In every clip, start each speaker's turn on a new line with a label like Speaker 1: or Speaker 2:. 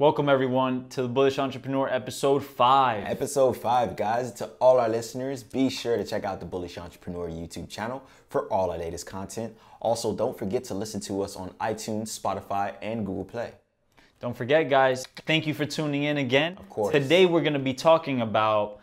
Speaker 1: Welcome everyone to the Bullish Entrepreneur episode 5.
Speaker 2: Episode 5, guys. To all our listeners, be sure to check out the Bullish Entrepreneur YouTube channel for all our latest content. Also, don't forget to listen to us on iTunes, Spotify, and Google Play.
Speaker 1: Don't forget guys, thank you for tuning in again.
Speaker 2: Of course.
Speaker 1: Today we're going to be talking about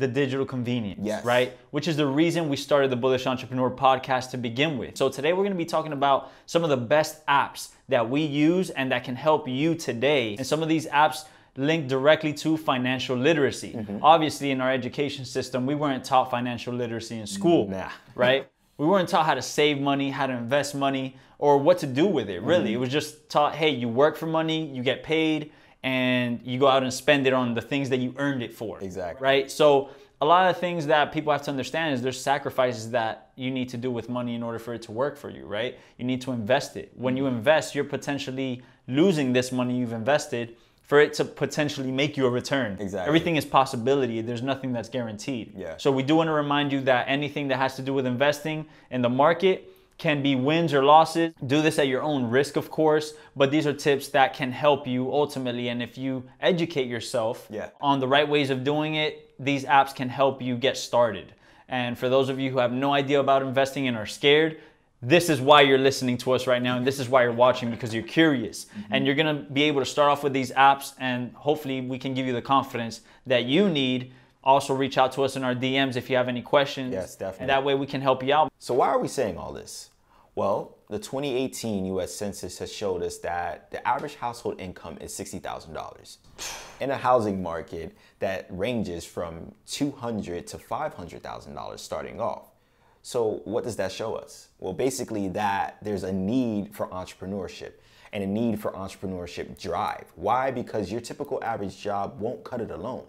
Speaker 1: the digital convenience,
Speaker 2: Yes.
Speaker 1: right? Which is the reason we started the Bullish Entrepreneur podcast to begin with. So today we're going to be talking about some of the best apps that we use and that can help you today. And some of these apps link directly to financial literacy.
Speaker 2: Mm-hmm.
Speaker 1: Obviously in our education system, we weren't taught financial literacy in school,
Speaker 2: Nah.
Speaker 1: right? We weren't taught how to save money, how to invest money, or what to do with it, really. It was just taught, hey, you work for money, you get paid, and you go out and spend it on the things that you earned it for.
Speaker 2: Exactly.
Speaker 1: Right? So a lot of things that people have to understand is there's sacrifices that you need to do with money in order for it to work for you, right? You need to invest it. When you invest, you're potentially losing this money you've invested for it to potentially make you a return.
Speaker 2: Exactly.
Speaker 1: Everything is possibility. There's nothing that's guaranteed.
Speaker 2: Yeah.
Speaker 1: So we do want to remind you that anything that has to do with investing in the market can be wins or losses. Do this at your own risk, of course, but these are tips that can help you ultimately. And if you educate yourself
Speaker 2: Yeah.
Speaker 1: on the right ways of doing it, these apps can help you get started. And for those of you who have no idea about investing and are scared, this is why you're listening to us right now, and this is why you're watching because you're curious. Mm-hmm. And you're gonna be able to start off with these apps, and hopefully, we can give you the confidence that you need. Also, reach out to us in our DMs if you have any questions.
Speaker 2: Yes, definitely.
Speaker 1: And that way, we can help you out.
Speaker 2: So, why are we saying all this? Well, the 2018 US Census has showed us that the average household income is $60,000 in a housing market that ranges from 200 to $500,000 starting off. So, what does that show us? Well, basically, that there's a need for entrepreneurship and a need for entrepreneurship drive. Why? Because your typical average job won't cut it alone.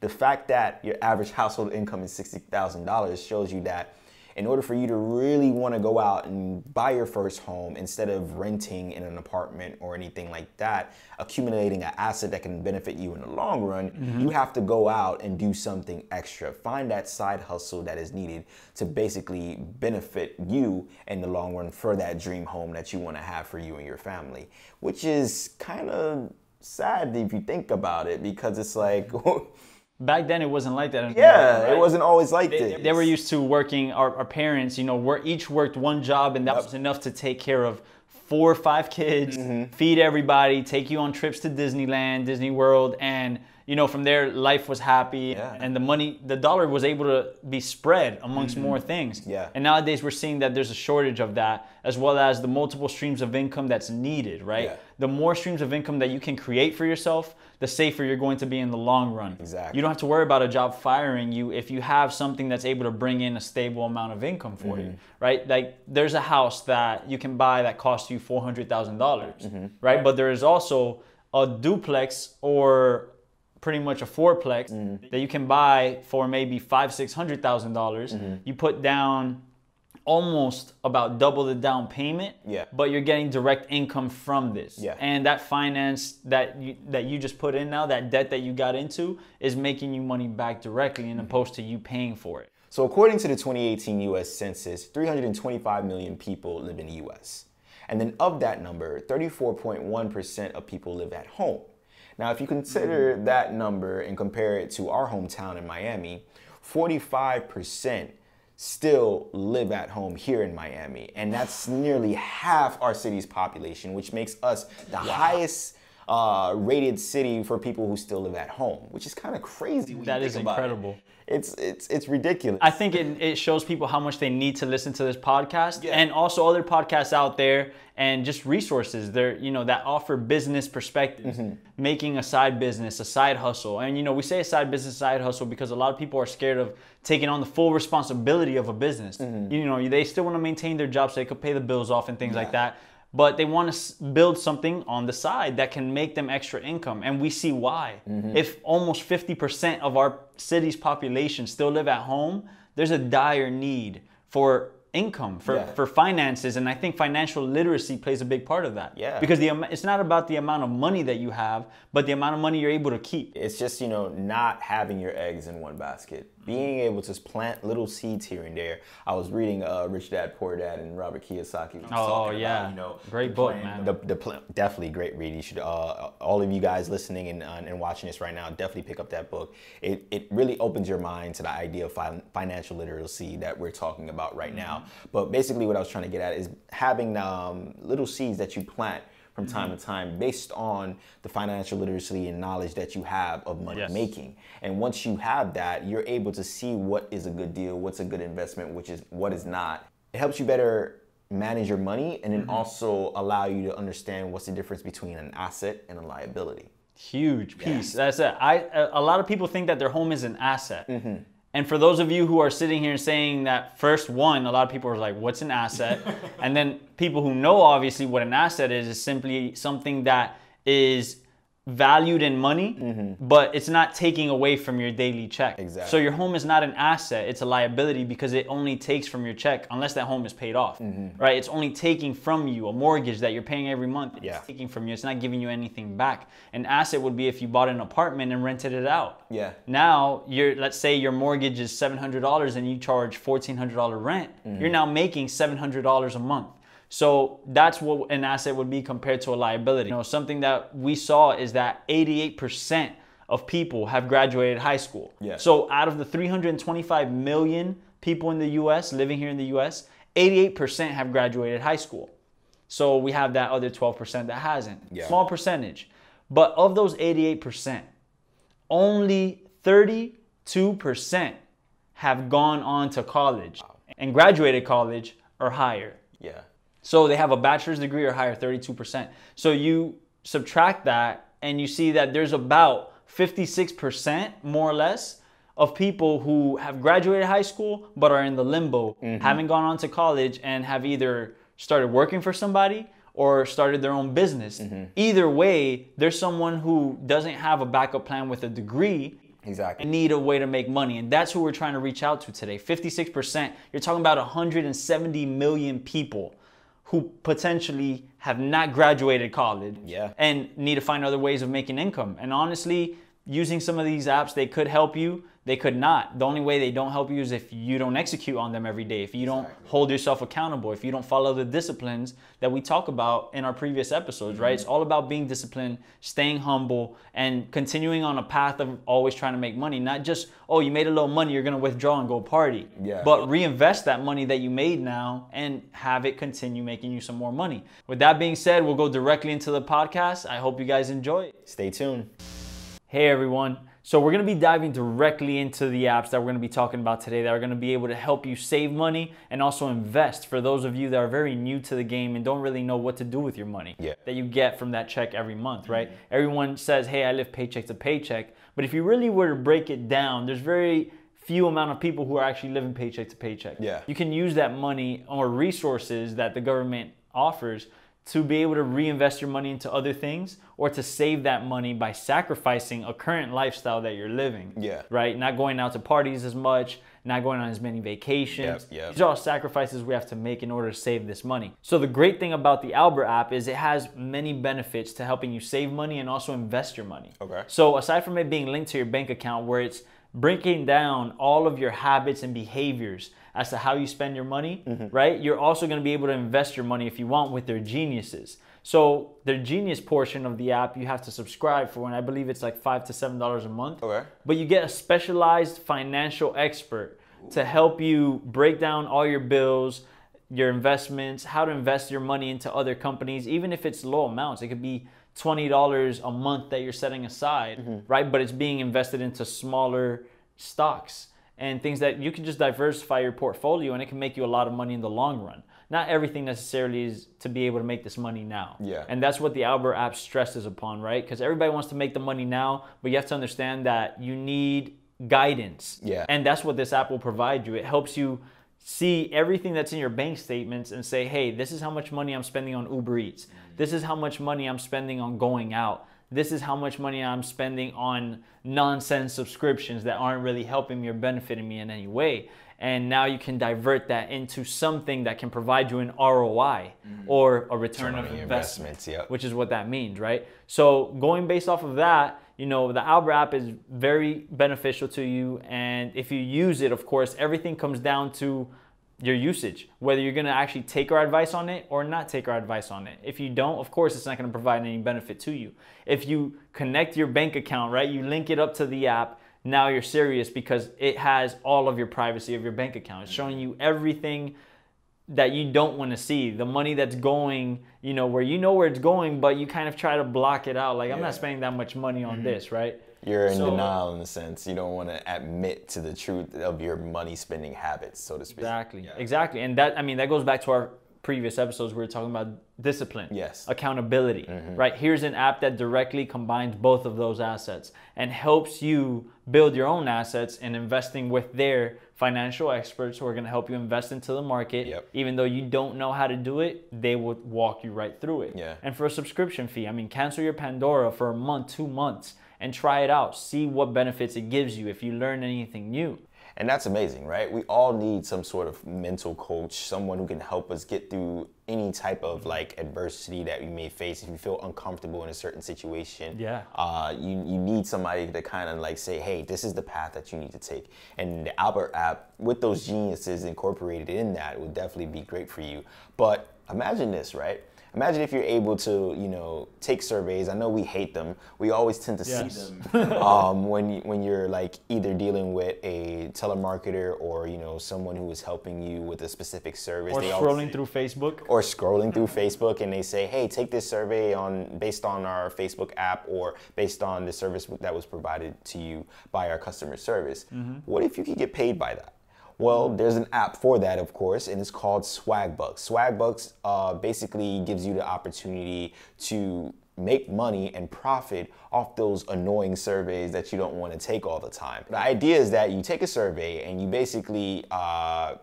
Speaker 2: The fact that your average household income is $60,000 shows you that in order for you to really want to go out and buy your first home instead of renting in an apartment or anything like that, accumulating an asset that can benefit you in the long run, mm-hmm. you have to go out and do something extra. Find that side hustle that is needed to basically benefit you in the long run for that dream home that you want to have for you and your family, which is kind of sad if you think about it because it's like,
Speaker 1: Back then, it wasn't like that.
Speaker 2: yeah,
Speaker 1: right?
Speaker 2: it wasn't always like
Speaker 1: They,
Speaker 2: this.
Speaker 1: they were used to working. Our, our parents, you know, were each worked one job, and that was enough to take care of four or five kids,
Speaker 2: Mm-hmm.
Speaker 1: feed everybody, take you on trips to Disneyland, Disney World, and you know, from there, life was happy,
Speaker 2: Yeah.
Speaker 1: and the money, the dollar was able to be spread amongst more things.
Speaker 2: Mm-hmm. Yeah.
Speaker 1: And nowadays, we're seeing that there's a shortage of that, as well as the multiple streams of income that's needed. Right.
Speaker 2: Yeah.
Speaker 1: The more streams of income that you can create for yourself, the safer you're going to be in the long run.
Speaker 2: Exactly.
Speaker 1: You don't have to worry about a job firing you if you have something that's able to bring in a stable amount of income for you, right? Like there's a house that you can buy that costs you four hundred thousand dollars, right? But there is also a duplex or pretty much a fourplex mm-hmm. that you can buy for maybe five six hundred thousand dollars. Mm-hmm. You put down almost about double the down payment
Speaker 2: Yeah.
Speaker 1: but you're getting direct income from this
Speaker 2: Yeah.
Speaker 1: and that finance that you that you just put in now that debt that you got into is making you money back directly in mm-hmm. opposed to you paying for it
Speaker 2: So, according to the 2018 US Census, 325 million people live in the US. And then, of that number, 34.1% of people live at home. Now, if you consider that number and compare it to our hometown in Miami, 45% still live at home here in Miami. And that's nearly half our city's population, which makes us the highest uh, rated city for people who still live at home, which is kind of crazy.
Speaker 1: That is
Speaker 2: about it. It's it's it's ridiculous.
Speaker 1: i think it, it shows people how much they need to listen to this podcast
Speaker 2: Yeah.
Speaker 1: and also other podcasts out there and just resources there you know that offer business perspectives
Speaker 2: Mm-hmm.
Speaker 1: making a side business a side hustle and you know we say a side business side hustle because a lot of people are scared of taking on the full responsibility of a business
Speaker 2: Mm-hmm.
Speaker 1: you know they still want to maintain their job so they could pay the bills off and things like that but they want to build something on the side that can make them extra income and we see why
Speaker 2: Mm-hmm.
Speaker 1: if almost 50% of our city's population still live at home there's a dire need for income for,
Speaker 2: Yeah.
Speaker 1: for finances and i think financial literacy plays a big part of that
Speaker 2: Yeah.
Speaker 1: because the, it's not about the amount of money that you have but the amount of money you're able to keep
Speaker 2: It's just, you know, not having your eggs in one basket. Being able to plant little seeds here and there. I was reading uh, Rich Dad Poor Dad and Robert Kiyosaki.
Speaker 1: Oh, yeah.
Speaker 2: about, you know,
Speaker 1: Great book,
Speaker 2: plan-
Speaker 1: man.
Speaker 2: The, the pl- definitely great read. You should uh, all of you guys listening and, uh, and watching this right now definitely pick up that book. It it really opens your mind to the idea of fin- financial literacy that we're talking about right now. But basically, what I was trying to get at is having um, little seeds that you plant from time mm-hmm. to time based on the financial literacy and knowledge that you have of money
Speaker 1: Yes.
Speaker 2: making. And once you have that, you're able to see what is a good deal, what's a good investment, which is what is not. It helps you better manage your money and then mm-hmm. also allow you to understand what's the difference between an asset and a liability.
Speaker 1: Huge piece. That's it. I a a lot of people think that their home is an asset. Mm-hmm. And for those of you who are sitting here saying that first one, a lot of people are like, "What's an asset?" and then people who know obviously what an asset is is simply something that is valued in money, mm-hmm. but it's not taking away from your daily check.
Speaker 2: Exactly.
Speaker 1: So your home is not an asset; it's a liability because it only takes from your check unless that home is paid off, mm-hmm. right? It's only taking from you a mortgage that you're paying every month. It's
Speaker 2: Yeah.
Speaker 1: taking from you. It's not giving you anything back. An asset would be if you bought an apartment and rented it out.
Speaker 2: Yeah.
Speaker 1: Now you're let's say your mortgage is seven hundred dollars and you charge fourteen hundred dollar rent. You're mm-hmm. now making seven hundred dollars a month. So that's what an asset would be compared to a liability. You know, something that we saw is that eighty eight percent of people have graduated high school.
Speaker 2: Yeah.
Speaker 1: So out of the three hundred and twenty five million people in the U.S. living here in the U.S., eighty eight percent have graduated high school. So we have that other 12% that hasn't.
Speaker 2: Yeah.
Speaker 1: Small percentage. But of those 88%, only 32% have gone on to college and graduated college or higher.
Speaker 2: Yeah.
Speaker 1: So they have a bachelor's degree or higher, 32%. So you subtract that and you see that there's about 56% more or less of people who have graduated high school but are in the limbo, mm-hmm. haven't gone on to college and have either started working for somebody or started their own business. Mm-hmm. Either way, there's someone who doesn't have a backup plan with a degree
Speaker 2: Exactly.
Speaker 1: and need a way to make money. And that's who we're trying to reach out to today. 56%. You're talking about 170 million people who potentially have not graduated college
Speaker 2: Yeah.
Speaker 1: and need to find other ways of making income. And honestly, using some of these apps, they could help you. They could not. The only way they don't help you is if you don't execute on them every day, if you don't hold yourself accountable, if you don't follow the disciplines that we talk about in our previous episodes, right? Mm-hmm. It's all about being disciplined, staying humble, and continuing on a path of always trying to make money. Not just, oh, you made a little money, you're gonna withdraw and go party.
Speaker 2: Yeah.
Speaker 1: But reinvest that money that you made now and have it continue making you some more money. With that being said, we'll go directly into the podcast. I hope you guys enjoy it.
Speaker 2: Stay tuned.
Speaker 1: Hey everyone. So we're going to be diving directly into the apps that we're going to be talking about today that are going to be able to help you save money and also invest for those of you that are very new to the game and don't really know what to do with your money
Speaker 2: Yeah.
Speaker 1: that you get from that check every month, mm-hmm. right? Everyone says, "Hey, I live paycheck to paycheck." But if you really were to break it down, there's very few amount of people who are actually living paycheck to paycheck.
Speaker 2: Yeah.
Speaker 1: You can use that money or resources that the government offers to be able to reinvest your money into other things or to save that money by sacrificing a current lifestyle that you're living.
Speaker 2: Yeah.
Speaker 1: Right? Not going out to parties as much, not going on as many vacations.
Speaker 2: Yep, yep.
Speaker 1: These are all sacrifices we have to make in order to save this money. So the great thing about the Albert app is it has many benefits to helping you save money and also invest your money.
Speaker 2: Okay.
Speaker 1: So aside from it being linked to your bank account where it's breaking down all of your habits and behaviors as to how you spend your money, mm-hmm. right? You're also going to be able to invest your money if you want with their geniuses. So their genius portion of the app you have to subscribe for, and I believe it's like five to seven dollars a month.
Speaker 2: Okay.
Speaker 1: But you get a specialized financial expert to help you break down all your bills, your investments, how to invest your money into other companies, even if it's low amounts. It could be $20 a month that you're setting aside, mm-hmm. right? But it's being invested into smaller stocks and things that you can just diversify your portfolio and it can make you a lot of money in the long run. Not everything necessarily is to be able to make this money now.
Speaker 2: Yeah.
Speaker 1: And that's what the Albert app stresses upon, right? Because everybody wants to make the money now, but you have to understand that you need guidance.
Speaker 2: Yeah.
Speaker 1: And that's what this app will provide you. It helps you see everything that's in your bank statements and say, hey, this is how much money I'm spending on Uber Eats. This is how much money I'm spending on going out. This is how much money I'm spending on nonsense subscriptions that aren't really helping me or benefiting me in any way. And now you can divert that into something that can provide you an ROI mm-hmm. or a return
Speaker 2: Return
Speaker 1: of
Speaker 2: on
Speaker 1: investment
Speaker 2: investments, yep.
Speaker 1: which is what that means, right? So going based off of that, you know, the Albert app is very beneficial to you. And if you use it, of course, everything comes down to your usage, whether you're gonna actually take our advice on it or not take our advice on it. If you don't, of course, it's not gonna provide any benefit to you. If you connect your bank account, right, you link it up to the app, now you're serious because it has all of your privacy of your bank account. It's showing you everything that you don't want to see the money that's going you know where you know where it's going but you kind of try to block it out like i'm not spending that much money on mm-hmm. this right
Speaker 2: You're in
Speaker 1: So-
Speaker 2: denial in a sense. You don't want to admit to the truth of your money spending habits, so to speak.
Speaker 1: exactly exactly and that i mean that goes back to our previous episodes we were talking about discipline
Speaker 2: Yes.
Speaker 1: accountability mm-hmm. right here's an app that directly combines both of those assets and helps you build your own assets and investing with their financial experts who are going to help you invest into the market
Speaker 2: Yep.
Speaker 1: even though you don't know how to do it they will walk you right through it
Speaker 2: Yeah.
Speaker 1: and for a subscription fee i mean cancel your pandora for a month two months and try it out see what benefits it gives you if you learn anything new
Speaker 2: And that's amazing, right? We all need some sort of mental coach, someone who can help us get through any type of like adversity that we may face. If you feel uncomfortable in a certain situation,
Speaker 1: Yeah.
Speaker 2: uh, you you need somebody to kind of like say, hey, this is the path that you need to take. And the Albert app, with those geniuses incorporated in that, would definitely be great for you. But imagine this, right? Imagine if you're able to, you know, take surveys. I know we hate them. We always tend to see them um, when you, when you're like either dealing with a telemarketer or you know someone who is helping you with a specific service.
Speaker 1: or
Speaker 2: They always-
Speaker 1: scrolling through facebook
Speaker 2: or scrolling through Facebook and they say, "Hey, take this survey on based on our Facebook app or based on the service that was provided to you by our customer service." What if you could get paid by that? Well, there's an app for that, of course, and it's called Swagbucks. Swagbucks uh, basically gives you the opportunity to make money and profit off those annoying surveys that you don't want to take all the time. The idea is that you take a survey and you basically uh,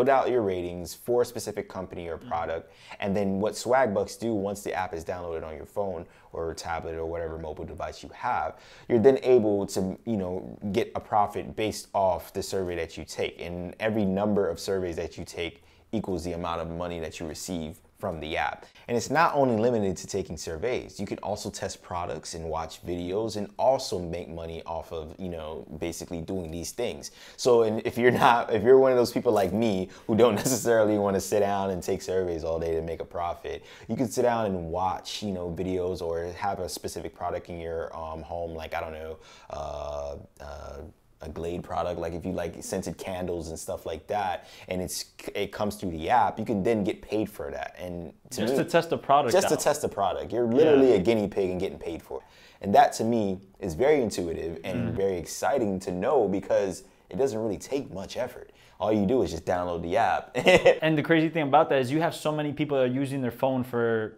Speaker 2: put out your ratings for a specific company or mm-hmm. product, and then what Swagbucks do once the app is downloaded on your phone or tablet or whatever mobile device you have, you're then able to you know get a profit based off the survey that you take, and every number of surveys that you take equals the amount of money that you receive from the app. And it's not only limited to taking surveys. You can also test products and watch videos and also make money off of, you know, basically doing these things. So if you're not if you're one of those people like me who don't necessarily want to sit down and take surveys all day to make a profit, you can sit down and watch, you know, videos or have a specific product in your um, home like I don't know, uh, uh, a Glade product, like if you like scented candles and stuff like that, and it's it comes through the app, you can then get paid for that. And to
Speaker 1: just
Speaker 2: me,
Speaker 1: to test the product
Speaker 2: just to test the product, you're literally
Speaker 1: Yeah.
Speaker 2: a guinea pig and getting paid for it. And that to me is very intuitive
Speaker 1: Mm.
Speaker 2: and very exciting to know because it doesn't really take much effort. All you do is just download the app.
Speaker 1: And the crazy thing about that is you have so many people that are using their phone for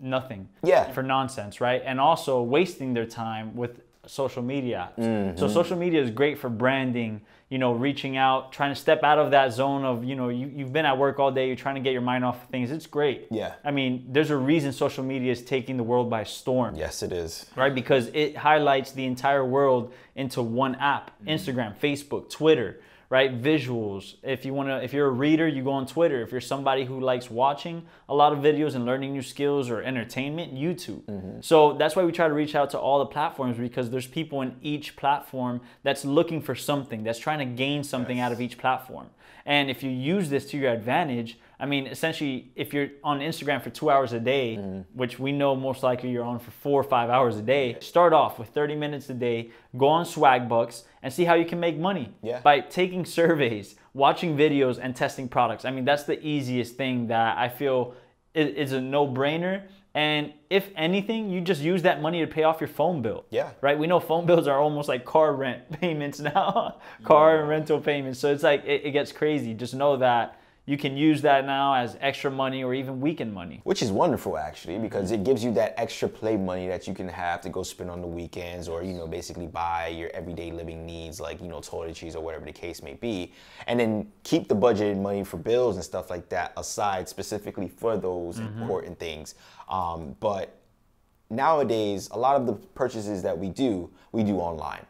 Speaker 1: nothing.
Speaker 2: Yeah.
Speaker 1: For nonsense, right? And also wasting their time with social media.
Speaker 2: Mm-hmm.
Speaker 1: So social media is great for branding, you know, reaching out, trying to step out of that zone of, you know, you, you've been at work all day, you're trying to get your mind off of things. It's great.
Speaker 2: Yeah.
Speaker 1: I mean, there's a reason social media is taking the world by storm
Speaker 2: yes, it is.
Speaker 1: right? Because it highlights the entire world into one app: Instagram, Facebook, Twitter, right? Visuals. If you wanna, if you're a reader, you go on Twitter. If you're somebody who likes watching a lot of videos and learning new skills or entertainment, YouTube. Mm-hmm. So that's why we try to reach out to all the platforms because there's people in each platform that's looking for something, that's trying to gain something out of each platform. And if you use this to your advantage, I mean, essentially, if you're on Instagram for two hours a day, mm-hmm. which we know most likely you're on for four or five hours a day, start off with 30 minutes a day, go on Swagbucks, and see how you can make money
Speaker 2: Yeah.
Speaker 1: by taking surveys, watching videos, and testing products. I mean, that's the easiest thing that I feel is a no brainer. And if anything, you just use that money to pay off your phone bill.
Speaker 2: Yeah.
Speaker 1: Right? We know phone bills are almost like car rent payments now, car and rental payments. So it's like, it, it gets crazy. Just know that you can use that now as extra money or even weekend money.
Speaker 2: Which is wonderful actually, because it gives you that extra play money that you can have to go spend on the weekends or, you know, basically buy your everyday living needs like, you know, toiletries or whatever the case may be. And then keep the budgeted money for bills and stuff like that aside specifically for those important things. Um, but nowadays, a lot of the purchases that we do, we do online.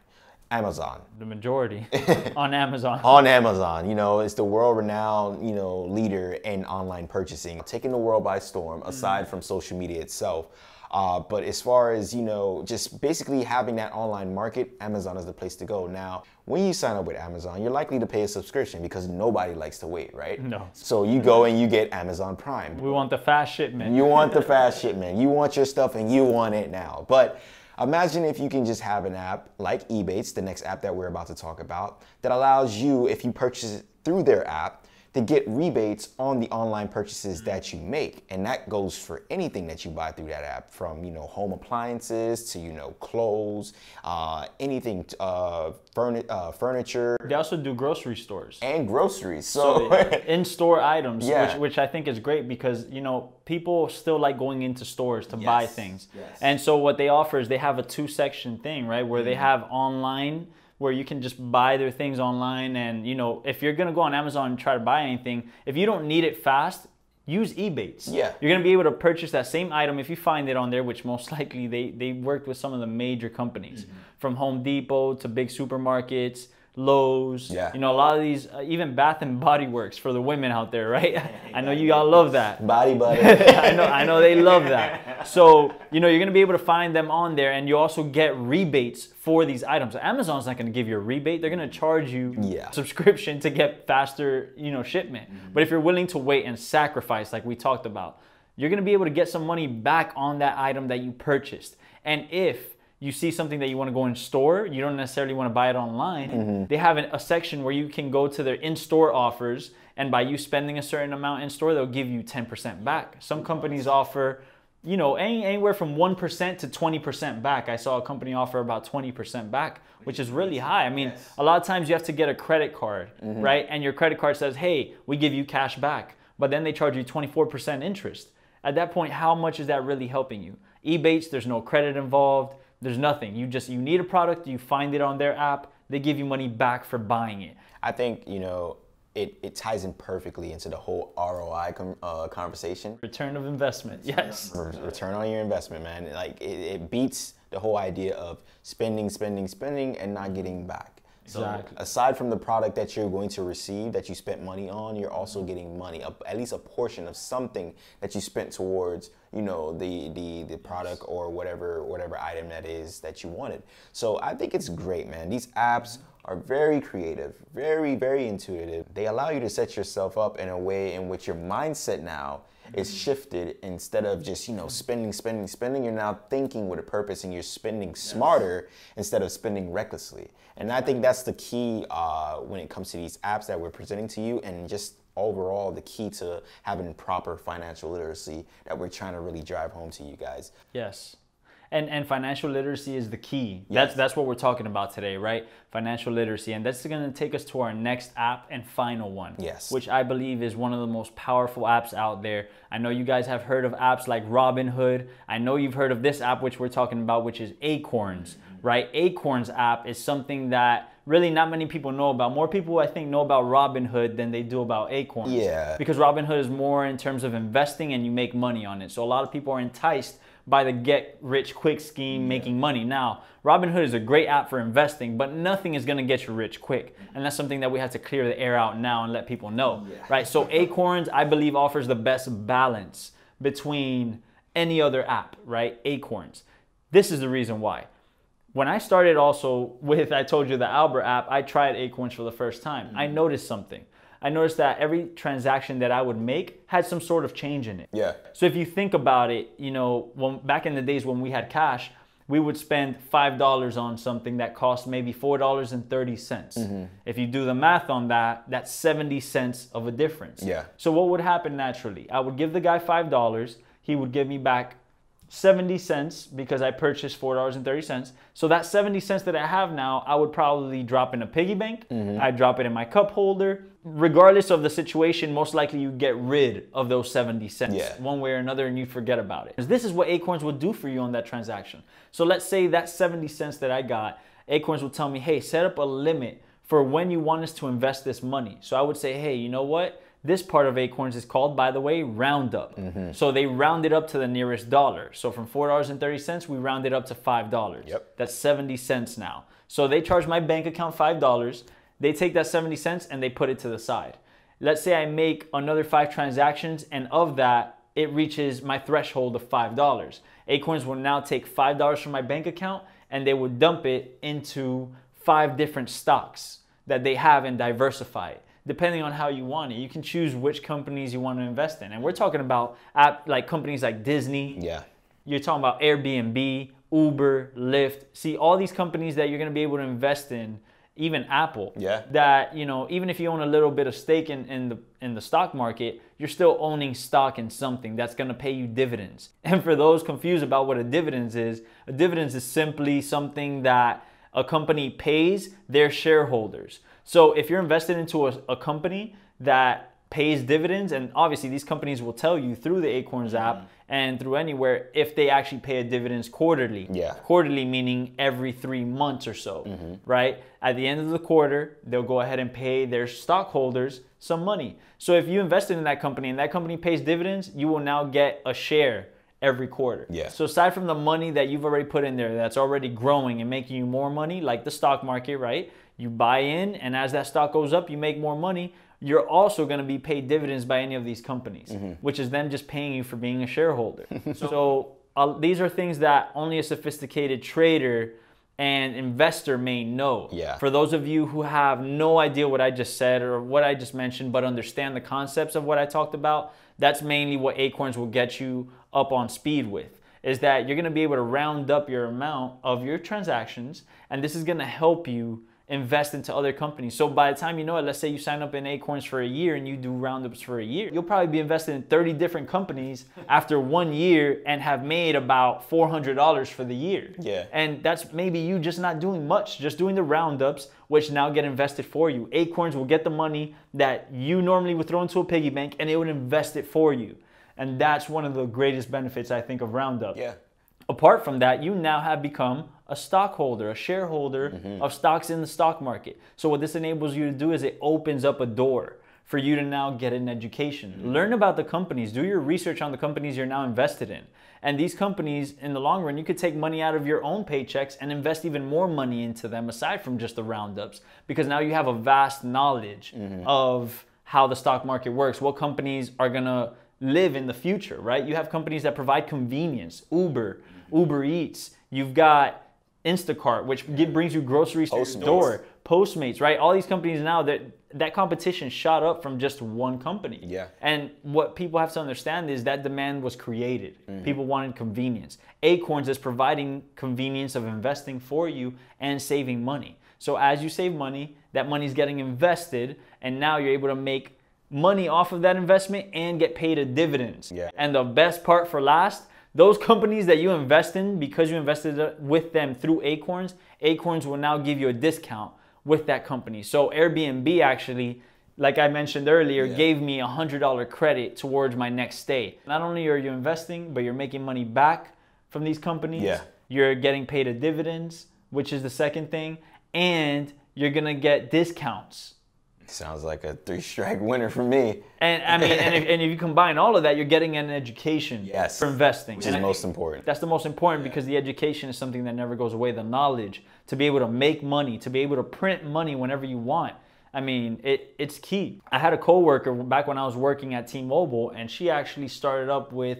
Speaker 2: Amazon.
Speaker 1: The majority on Amazon.
Speaker 2: On Amazon, you know, it's the world-renowned, you know, leader in online purchasing, taking the world by storm. Aside from social media itself, uh, but as far as, you know, just basically having that online market, Amazon is the place to go. Now, when you sign up with Amazon, you're likely to pay a subscription because nobody likes to wait, right?
Speaker 1: No.
Speaker 2: So you go and you get Amazon Prime.
Speaker 1: we want the fast shipment.
Speaker 2: You want the fast shipment. You want your stuff and you want it now. But imagine if you can just have an app like Ebates, the next app that we're about to talk about, that allows you, if you purchase it through their app, to get rebates on the online purchases that you make. And that goes for anything that you buy through that app from, you know, home appliances to, you know, clothes, uh, anything, uh, furni- uh, furniture.
Speaker 1: They also do grocery stores.
Speaker 2: And groceries. So,
Speaker 1: So in-store items,
Speaker 2: Yeah.
Speaker 1: which which I think is great because you know people still like going into stores to buy things,
Speaker 2: yes. Mm-hmm.
Speaker 1: and so what they offer is they have a two-section thing, right, where they have online where you can just buy their things online, and you know if you're gonna go on Amazon and try to buy anything, if you don't need it fast. Use Ebates.
Speaker 2: Yeah.
Speaker 1: You're gonna be able to purchase that same item if you find it on there, which most likely they they worked with some of the major companies,
Speaker 2: Mm-hmm.
Speaker 1: from Home Depot to big supermarkets, Lowe's.
Speaker 2: Yeah.
Speaker 1: You know, a lot of these, uh, even Bath and Body Works for the women out there, right? I know you all love that.
Speaker 2: body butter.
Speaker 1: I know, I know they love that. So you know, you're gonna be able to find them on there, and you also get rebates for these items. Amazon's not gonna give you a rebate; they're gonna charge you
Speaker 2: Yeah.
Speaker 1: subscription to get faster, you know, shipment. But if you're willing to wait and sacrifice, like we talked about, you're gonna be able to get some money back on that item that you purchased. And if you see something that you want to go in store, you don't necessarily want to buy it online. Mm-hmm. They have an, a section where you can go to their in-store offers, and by you spending a certain amount in store, they'll give you 10% back. Some companies offer, you know, any, anywhere from 1% to 20% back. I saw a company offer about 20% back, which is really high. I mean, a lot of times you have to get a credit card, mm-hmm. right? And your credit card says, "Hey, we give you cash back," but then they charge you 24% interest. At that point, how much is that really helping you? Ebates, there's no credit involved. There's nothing. You just you need a product, you find it on their app, they give you money back for buying it.
Speaker 2: I think, you know, it, it ties in perfectly into the whole ROI com- uh, conversation.
Speaker 1: Return of investment. Yes.
Speaker 2: Re- Return on your investment, man. Like it, it beats the whole idea of spending, spending, spending, and not getting back.
Speaker 1: Exactly.
Speaker 2: So aside from the product that you're going to receive that you spent money on, you're also getting money, a, at least a portion of something that you spent towards, you know, the the the product or whatever whatever item that is that you wanted. So I think it's great, man. These apps are very creative, very very intuitive. They allow you to set yourself up in a way in which your mindset now is mm-hmm. shifted instead of just you know spending spending spending you're now thinking with a purpose and you're spending smarter instead of spending recklessly and i think that's the key uh, when it comes to these apps that we're presenting to you and just overall the key to having proper financial literacy that we're trying to really drive home to you guys
Speaker 1: Yes. And and financial literacy is the key. That's that's what we're talking about today, right? Financial literacy. And that's going to take us to our next app and final one.
Speaker 2: Yes.
Speaker 1: Which I believe is one of the most powerful apps out there. I know you guys have heard of apps like Robinhood. I know you've heard of this app which we're talking about which is Acorns, right? Acorns app is something that really not many people know about. More people I think know about Robinhood than they do about Acorns.
Speaker 2: Yeah.
Speaker 1: Because Robinhood is more in terms of investing and you make money on it. So a lot of people are enticed by the get rich quick scheme making money. Now, Robinhood is a great app for investing, but nothing is going to get you rich quick. And that's something that we have to clear the air out now and let people know. Right? So Acorns I believe offers the best balance between any other app, right? Acorns. This is the reason why. When I started also with I told you the Albert app, I tried Acorns for the first time. I mm-hmm. noticed something. I noticed that every transaction that I would make had some sort of change in it.
Speaker 2: yeah
Speaker 1: So if you think about it, you know, when back in the days when we had cash, we would spend five dollars on something that cost maybe four dollars and thirty cents. Mm-hmm. If you do the math on that, that's seventy cents of a difference.
Speaker 2: Yeah.
Speaker 1: So what would happen naturally? I would give the guy five dollars. He would give me back 70 cents because I purchased $4.30. So that 70 cents that I have now, I would probably drop in a piggy bank. Mm-hmm. I'd drop it in my cup holder. Regardless of the situation, most likely you get rid of those 70 cents
Speaker 2: Yeah.
Speaker 1: one way or another and you forget about it. This is what Acorns would do for you on that transaction. So let's say that 70 cents that I got, Acorns will tell me, hey, set up a limit for when you want us to invest this money. So I would say, hey, you know what? This part of Acorns is called, by the way, Roundup.
Speaker 2: Mm-hmm.
Speaker 1: So they round it up to the nearest dollar. So from $4.30, we round it up to $5.
Speaker 2: Yep.
Speaker 1: That's 70 cents now. So they charge my bank account $5. They take that 70 cents and they put it to the side. Let's say I make another five transactions, and of that, it reaches my threshold of $5. Acorns will now take $5 from my bank account and they will dump it into five different stocks that they have and diversify it depending on how you want it. You can choose which companies you want to invest in. And we're talking about app, like companies like Disney.
Speaker 2: Yeah.
Speaker 1: You're talking about Airbnb, Uber, Lyft. See, all these companies that you're going to be able to invest in, even Apple.
Speaker 2: Yeah.
Speaker 1: That, you know, even if you own a little bit of stake in, in the in the stock market, you're still owning stock in something that's going to pay you dividends. And for those confused about what a dividends is, a dividends is simply something that a company pays their shareholders. So if you're invested into a, a company that pays dividends, and obviously these companies will tell you through the Acorns app
Speaker 2: Mm-hmm.
Speaker 1: and through anywhere if they actually pay a dividends quarterly.
Speaker 2: Yeah.
Speaker 1: Quarterly meaning every three months or so,
Speaker 2: Mm-hmm.
Speaker 1: right? At the end of the quarter, they'll go ahead and pay their stockholders some money. So if you invested in that company and that company pays dividends, you will now get a share every quarter.
Speaker 2: Yeah.
Speaker 1: So aside from the money that you've already put in there that's already growing and making you more money, like the stock market, right? You buy in and as that stock goes up, you make more money. You're also going to be paid dividends by any of these companies,
Speaker 2: Mm-hmm.
Speaker 1: which is them just paying you for being a shareholder. so uh, these are things that only a sophisticated trader and investor may know.
Speaker 2: Yeah.
Speaker 1: For those of you who have no idea what I just said or what I just mentioned, but understand the concepts of what I talked about, that's mainly what Acorns will get you up on speed with. Is that you're gonna be able to round up your amount of your transactions, and this is gonna help you invest into other companies. So by the time you know it, let's say you sign up in Acorns for a year and you do roundups for a year, you'll probably be invested in 30 different companies after one year and have made about $400 for the year.
Speaker 2: Yeah.
Speaker 1: And that's maybe you just not doing much, just doing the roundups, which now get invested for you. Acorns will get the money that you normally would throw into a piggy bank and it would invest it for you. And that's one of the greatest benefits I think of Roundup.
Speaker 2: Yeah.
Speaker 1: Apart from that, you now have become a stockholder, a shareholder
Speaker 2: Mm-hmm.
Speaker 1: of stocks in the stock market. So what this enables you to do is it opens up a door for you to now get an education.
Speaker 2: Mm-hmm.
Speaker 1: Learn about the companies, do your research on the companies you're now invested in. And these companies in the long run, you could take money out of your own paychecks and invest even more money into them aside from just the roundups because now you have a vast knowledge
Speaker 2: Mm-hmm.
Speaker 1: of how the stock market works, what companies are going to live in the future, right? You have companies that provide convenience, Uber, Uber Eats. You've got Instacart, which gi- brings you groceries to your
Speaker 2: Postmates.
Speaker 1: door. Postmates, right? All these companies now that that competition shot up from just one company.
Speaker 2: Yeah.
Speaker 1: And what people have to understand is that demand was created.
Speaker 2: Mm-hmm.
Speaker 1: People wanted convenience. Acorns is providing convenience of investing for you and saving money. So as you save money, that money is getting invested, and now you're able to make money off of that investment and get paid a dividends.
Speaker 2: Yeah.
Speaker 1: And the best part for last, those companies that you invest in because you invested with them through Acorns, Acorns will now give you a discount with that company. So Airbnb actually, like I mentioned earlier,
Speaker 2: Yeah.
Speaker 1: gave me a hundred dollar credit towards my next stay. Not only are you investing, but you're making money back from these companies.
Speaker 2: Yeah.
Speaker 1: You're getting paid a dividends, which is the second thing, and you're gonna get discounts.
Speaker 2: Sounds like a three strike winner for me.
Speaker 1: And I mean, and if, and if you combine all of that, you're getting an education
Speaker 2: Yes.
Speaker 1: for investing.
Speaker 2: Which is most important.
Speaker 1: That's the most important because the education is something that never goes away. The knowledge to be able to make money, to be able to print money whenever you want. I mean, it, it's key. I had a coworker back when I was working at T-Mobile, and she actually started up with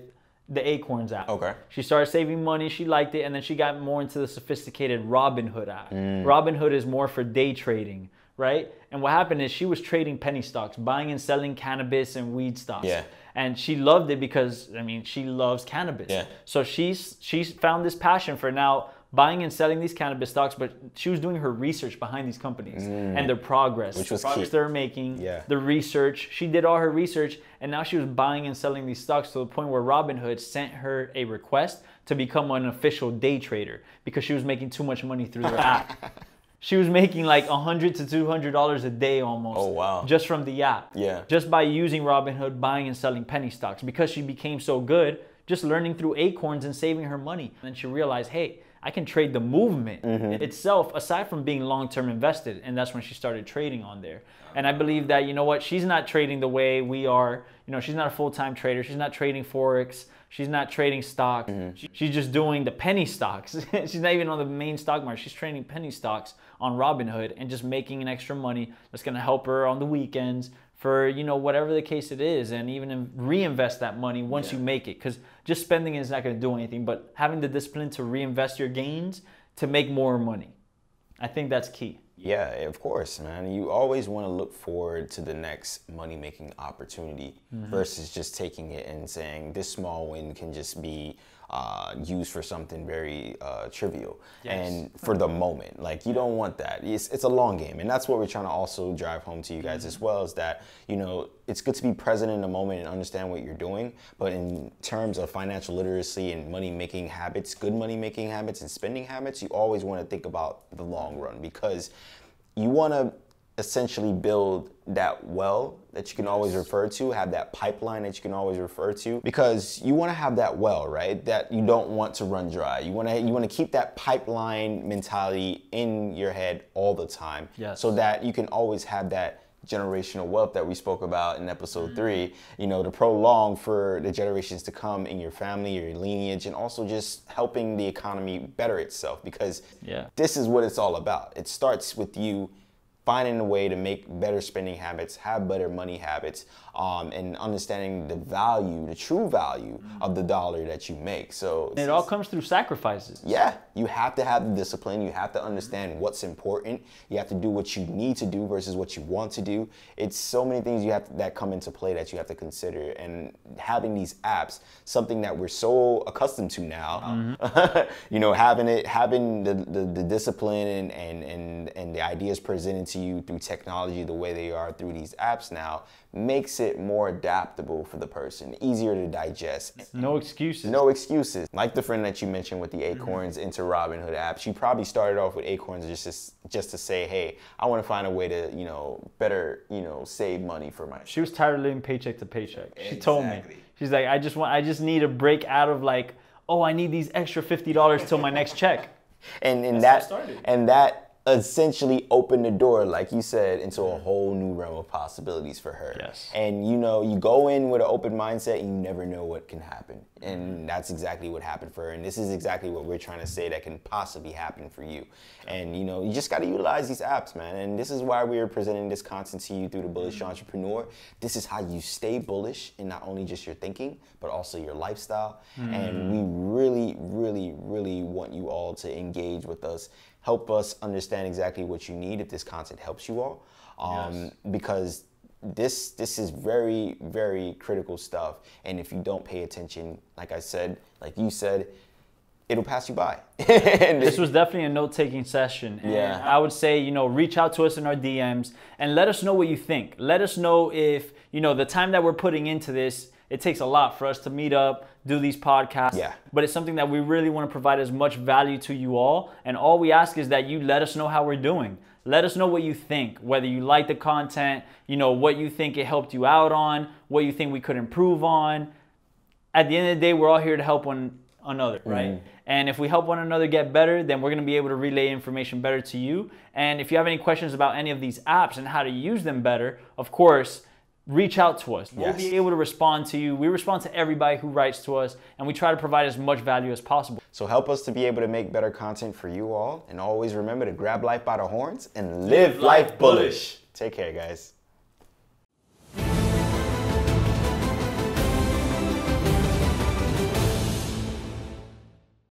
Speaker 1: the Acorns app.
Speaker 2: Okay.
Speaker 1: She started saving money. She liked it, and then she got more into the sophisticated Robinhood app.
Speaker 2: Mm.
Speaker 1: Robinhood is more for day trading, right? And what happened is she was trading penny stocks, buying and selling cannabis and weed stocks.
Speaker 2: Yeah.
Speaker 1: And she loved it because I mean she loves cannabis.
Speaker 2: Yeah.
Speaker 1: So she's she's found this passion for now buying and selling these cannabis stocks, but she was doing her research behind these companies and their progress,
Speaker 2: Mm. Which was
Speaker 1: the progress they're making,
Speaker 2: Yeah.
Speaker 1: the research. She did all her research, and now she was buying and selling these stocks to the point where Robinhood sent her a request to become an official day trader because she was making too much money through their app. She was making like a hundred to two hundred dollars a day almost.
Speaker 2: Oh, wow.
Speaker 1: Just from the app.
Speaker 2: Yeah.
Speaker 1: Just by using Robinhood, buying and selling penny stocks because she became so good, just learning through acorns and saving her money. And then she realized, hey, I can trade the movement mm-hmm. itself aside from being long term invested. And that's when she started trading on there. And I believe that, you know what, she's not trading the way we are. You know, she's not a full time trader. She's not trading Forex. She's not trading stock. Mm-hmm. She- She's just doing the penny stocks. she's not even on the main stock market. She's trading penny stocks on Robinhood and just making an extra money that's going to help her on the weekends for you know whatever the case it is, and even reinvest that money once you make it. Because just spending is not going to do anything, but having the discipline to reinvest your gains to make more money, I think that's key.
Speaker 2: Yeah, of course, man. You always want to look forward to the next money making opportunity
Speaker 1: Mm-hmm.
Speaker 2: versus just taking it and saying this small win can just be uh, used for something very uh, trivial
Speaker 1: Yes.
Speaker 2: and for the moment. Like, you don't want that. It's, it's a long game. And that's what we're trying to also drive home to you guys as well is that, you know, it's good to be present in the moment and understand what you're doing. But in terms of financial literacy and money making habits, good money making habits and spending habits, you always want to think about the long run because you want to essentially build that well that you can always refer to, have that pipeline that you can always refer to because you want to have that well, right? That you don't want to run dry. You want to you want to keep that pipeline mentality in your head all the time
Speaker 1: Yes.
Speaker 2: so that you can always have that generational wealth that we spoke about in episode
Speaker 1: Mm-hmm.
Speaker 2: three, you know, to prolong for the generations to come in your family, your lineage, and also just helping the economy better itself because
Speaker 1: Yeah.
Speaker 2: this is what it's all about. It starts with you finding a way to make better spending habits, have better money habits, um, and understanding the value, the true value of the dollar that you make. So
Speaker 1: it all comes through sacrifices.
Speaker 2: yeah, you have to have the discipline. You have to understand what's important. You have to do what you need to do versus what you want to do. It's so many things you have to, that come into play that you have to consider. And having these apps, something that we're so accustomed to now, you know, having it, having the, the, the discipline and, and, and, and the ideas presented to you through technology the way they are through these apps now makes it more adaptable for the person, easier to digest.
Speaker 1: No excuses.
Speaker 2: No excuses. Like the friend that you mentioned with the Acorns into Robinhood app, she probably started off with Acorns just to, just to say, hey, I want to find a way to, you know, better, you know, save money for my.
Speaker 1: She was tired of living paycheck to paycheck. She told me. She's like, I just want, I just need a break out of like, oh, I need these extra fifty dollars till my next check.
Speaker 2: And and
Speaker 1: That's
Speaker 2: that
Speaker 1: started.
Speaker 2: and that essentially opened the door, like you said, into a whole new realm of possibilities for her.
Speaker 1: Yes.
Speaker 2: And you know, you go in with an open mindset, and you never know what can happen. And mm-hmm. that's exactly what happened for her. And this is exactly what we're trying to say that can possibly happen for you. And you know, you just got to utilize these apps, man. And this is why we are presenting this content to you through the Bullish mm-hmm. Entrepreneur. This is how you stay bullish in not only just your thinking, but also your lifestyle. And we mm. really, really, really want you all to engage with us. Help us understand exactly what you need if this content helps you all. Um,
Speaker 1: Yes.
Speaker 2: Because this this is very very critical stuff and if you don't pay attention like i said like you said it'll pass you by and
Speaker 1: This was definitely a note-taking session. And
Speaker 2: Yeah.
Speaker 1: I would say, you know, reach out to us in our DMs and let us know what you think. Let us know if, you know, the time that we're putting into this, it takes a lot for us to meet up, do these podcasts.
Speaker 2: Yeah.
Speaker 1: But it's something that we really want to provide as much value to you all. And all we ask is that you let us know how we're doing. Let us know what you think, whether you like the content, you know, what you think it helped you out on, what you think we could improve on at the end of the day, we're all here to help one another, right? Mm-hmm. And if we help one another get better, then we're going to be able to relay information better to you. And if you have any questions about any of these apps and how to use them better, of course, reach out to us. We'll be able to respond to you. We respond to everybody who writes to us, and we try to provide as much value as possible.
Speaker 2: so help us to be able to make better content for you all and always remember to grab life by the horns and live life bullish take care guys